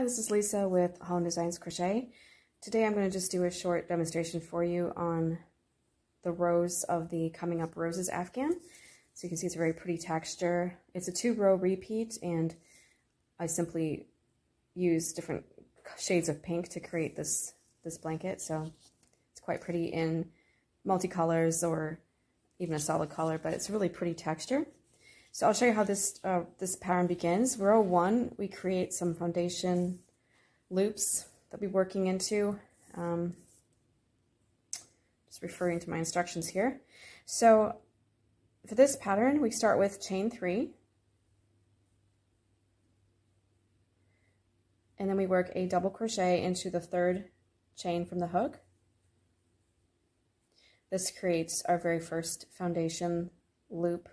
Hi, this is Lisa with Holland Designs Crochet. Today I'm going to just do a short demonstration for you on the rows of the Coming Up Roses Afghan. So you can see it's a very pretty texture. It's a two row repeat and I simply use different shades of pink to create this, this blanket. So it's quite pretty in multicolors or even a solid color, but it's a really pretty texture. So I'll show you how this, uh, this pattern begins. Row one, we create some foundation loops that we're working into. Um, just referring to my instructions here. So for this pattern, we start with chain three. And then we work a double crochet into the third chain from the hook. This creates our very first foundation loop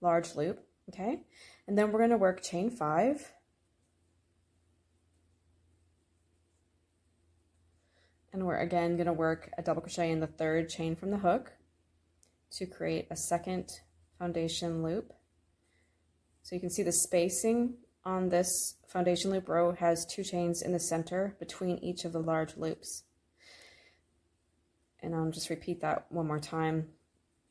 large loop, okay? And then we're going to work chain five. And we're again going to work a double crochet in the third chain from the hook to create a second foundation loop. So you can see the spacing on this foundation loop row has two chains in the center between each of the large loops. And I'll just repeat that one more time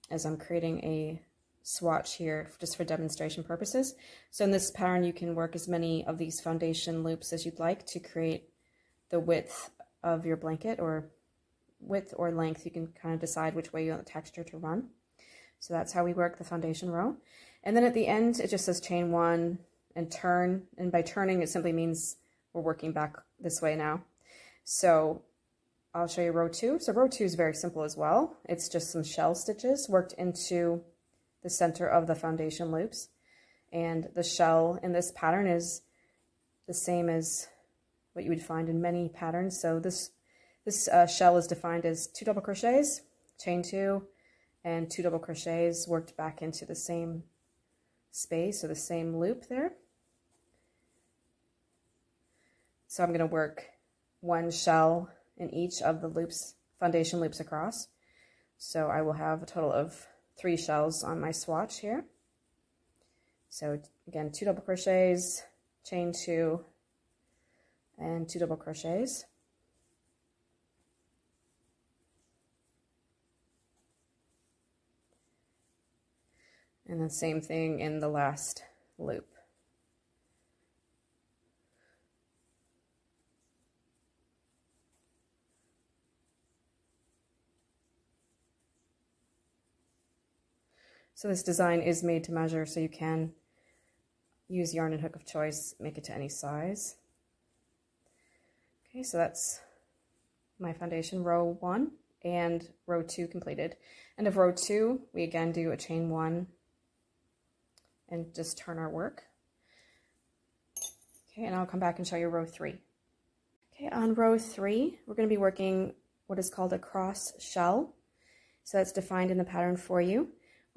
as I'm creating a swatch here just for demonstration purposes. So in this pattern, you can work as many of these foundation loops as you'd like to create the width of your blanket or width or length. You can kind of decide which way you want the texture to run. So that's how we work the foundation row. And then at the end, it just says chain one and turn. And by turning, it simply means we're working back this way now. So I'll show you row two. So row two is very simple as well. It's just some shell stitches worked into the center of the foundation loops. And the shell in this pattern is the same as what you would find in many patterns. So this, this uh, shell is defined as two double crochets, chain two, and two double crochets worked back into the same space or the same loop there. So I'm going to work one shell in each of the loops, foundation loops across. So I will have a total of three shells on my swatch here. So again, two double crochets, chain two, and two double crochets. And the same thing in the last loop. So this design is made to measure, so you can use yarn and hook of choice, make it to any size. Okay, so that's my foundation row one and row two completed. And of row two, we again do a chain one and just turn our work. Okay, and I'll come back and show you row three. Okay, on row three, we're going to be working what is called a cross shell. So that's defined in the pattern for you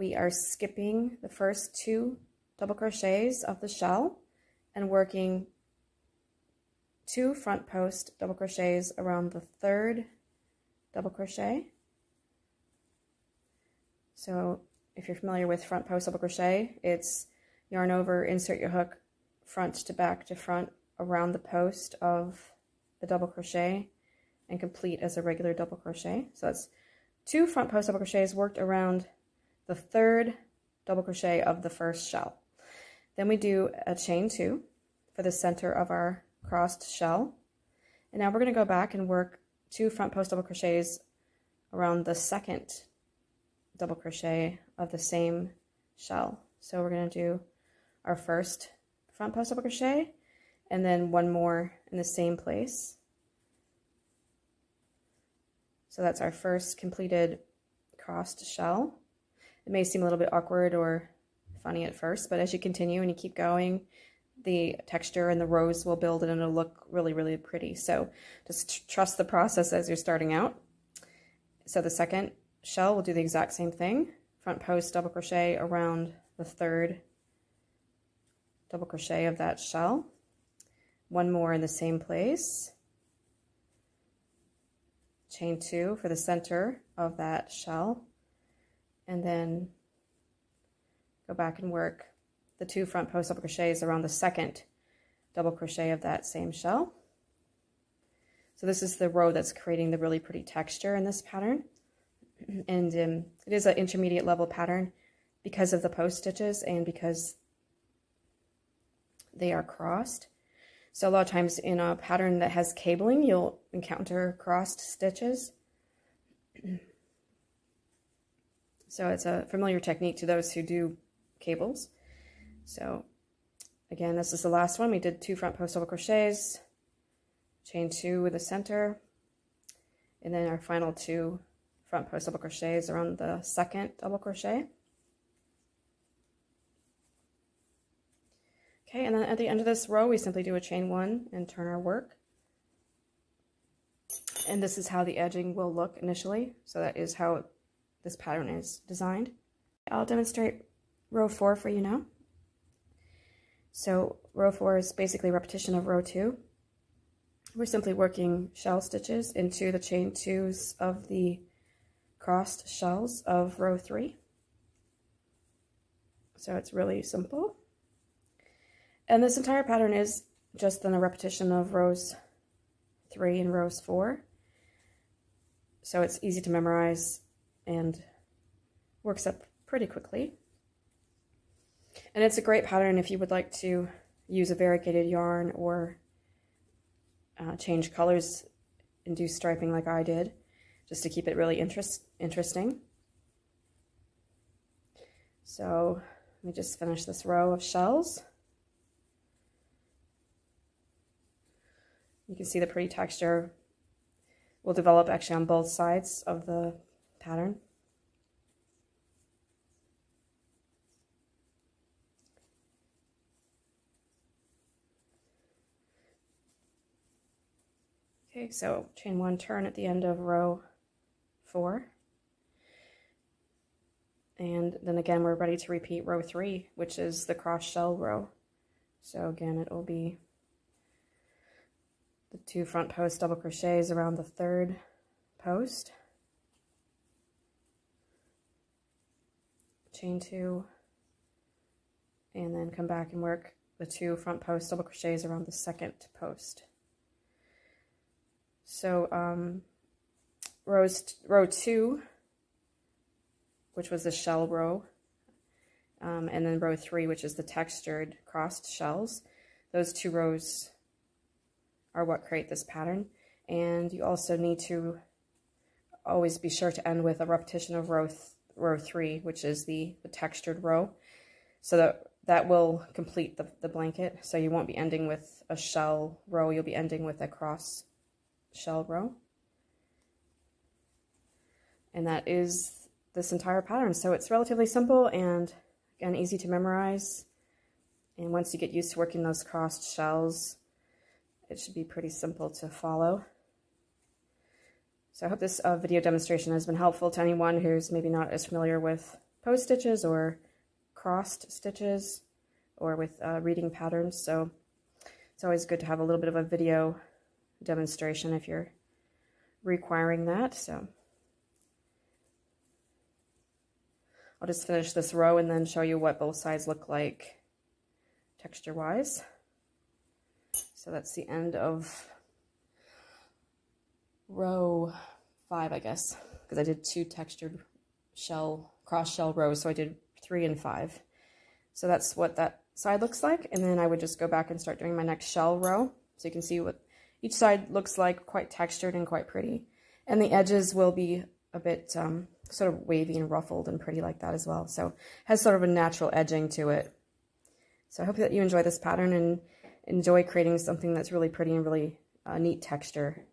we are skipping the first two double crochets of the shell and working two front post double crochets around the third double crochet. So if you're familiar with front post double crochet, it's yarn over, insert your hook front to back to front around the post of the double crochet and complete as a regular double crochet. So that's two front post double crochets worked around the third double crochet of the first shell. Then we do a chain two for the center of our crossed shell. And now we're going to go back and work two front post double crochets around the second double crochet of the same shell. So we're going to do our first front post double crochet and then one more in the same place. So that's our first completed crossed shell. It may seem a little bit awkward or funny at first, but as you continue and you keep going, the texture and the rows will build and it'll look really, really pretty. So just trust the process as you're starting out. So the second shell will do the exact same thing. Front post double crochet around the third double crochet of that shell. One more in the same place. Chain two for the center of that shell and then go back and work the two front post double crochets around the second double crochet of that same shell. So this is the row that's creating the really pretty texture in this pattern. And um, it is an intermediate level pattern because of the post stitches and because they are crossed. So a lot of times in a pattern that has cabling, you'll encounter crossed stitches. So it's a familiar technique to those who do cables. So again, this is the last one. We did two front post double crochets, chain two with the center, and then our final two front post double crochets around the second double crochet. Okay, and then at the end of this row, we simply do a chain one and turn our work. And this is how the edging will look initially. So that is how this pattern is designed. I'll demonstrate row four for you now. So row four is basically repetition of row two. We're simply working shell stitches into the chain twos of the crossed shells of row three. So it's really simple. And this entire pattern is just then a repetition of rows three and rows four. So it's easy to memorize and works up pretty quickly. And it's a great pattern if you would like to use a variegated yarn or uh, change colors and do striping like I did, just to keep it really interest interesting. So let me just finish this row of shells. You can see the pretty texture will develop actually on both sides of the pattern. Okay, so chain one turn at the end of row four. And then again, we're ready to repeat row three, which is the cross shell row. So again, it will be the two front post double crochets around the third post. Chain two, and then come back and work the two front post double crochets around the second post. So um, rows, row two, which was the shell row, um, and then row three, which is the textured crossed shells. Those two rows are what create this pattern. And you also need to always be sure to end with a repetition of row row three, which is the, the textured row. So that, that will complete the, the blanket. So you won't be ending with a shell row, you'll be ending with a cross shell row. And that is this entire pattern. So it's relatively simple and again, easy to memorize. And once you get used to working those crossed shells, it should be pretty simple to follow. So I hope this uh, video demonstration has been helpful to anyone who's maybe not as familiar with post stitches or crossed stitches or with uh, reading patterns. So it's always good to have a little bit of a video demonstration if you're requiring that. So I'll just finish this row and then show you what both sides look like texture-wise. So that's the end of row five, I guess, because I did two textured shell, cross shell rows, so I did three and five. So that's what that side looks like, and then I would just go back and start doing my next shell row, so you can see what each side looks like, quite textured and quite pretty. And the edges will be a bit um, sort of wavy and ruffled and pretty like that as well. So has sort of a natural edging to it. So I hope that you enjoy this pattern and enjoy creating something that's really pretty and really uh, neat texture